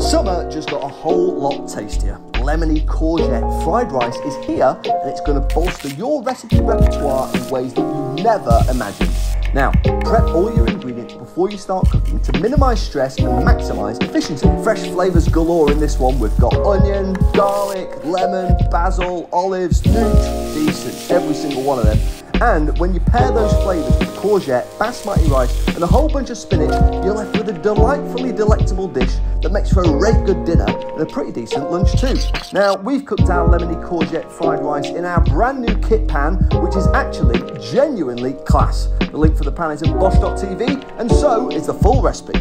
Summer just got a whole lot tastier. Lemony courgette fried rice is here and it's going to bolster your recipe repertoire in ways that you never imagined. Now, prep all your ingredients before you start cooking to minimise stress and maximise efficiency. Fresh flavours galore in this one. We've got onion, garlic, lemon, basil, olives, nooch, decent, every single one of them. And when you pair those flavours with courgette, basmati rice, and a whole bunch of spinach, you're left with a delightfully delectable dish that makes for a great good dinner and a pretty decent lunch too. Now, we've cooked our lemony courgette fried rice in our brand new kit pan, which is actually genuinely class. The link for the pan is at bosh.tv, and so is the full recipe.